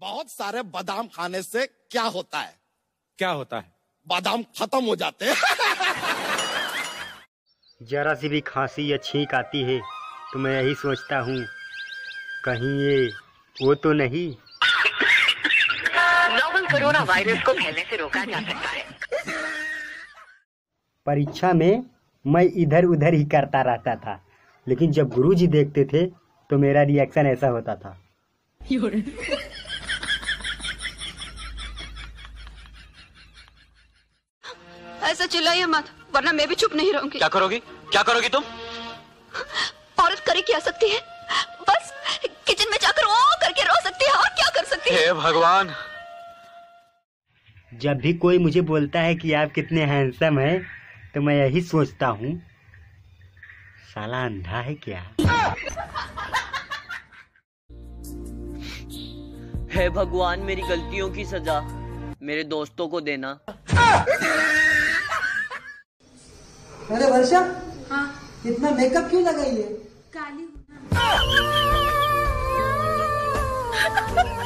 बहुत सारे बादाम खाने से क्या होता है? क्या होता है? बादाम खत्म हो जाते हैं। जरा सी भी खांसी या छींक आती है तो मैं यही सोचता हूँ कहीं ये वो तो नहीं। नोवल कोरोना वायरस को फैलने से रोका जा सकता है। परीक्षा में मैं इधर उधर ही करता रहता था लेकिन जब गुरुजी देखते थे तो मेरा रिएक्शन ऐसा होता था। ऐसा चिल्लाइए मत वरना मैं भी चुप नहीं रहूँगी। क्या करोगी? क्या करोगी तुम? औरत करे क्या सकती है? बस किचन में जाकर ओ करके रो सकती है और क्या कर सकती है? भगवान। जब भी कोई मुझे बोलता है कि आप कितने हैंडसम हैं तो मैं यही सोचता हूँ साला अंधा है क्या? हे भगवान मेरी गलतियों की सजा मेरे दोस्तों को देना। अरे वर्षा हाँ। इतना मेकअप क्यों लगाई है? काली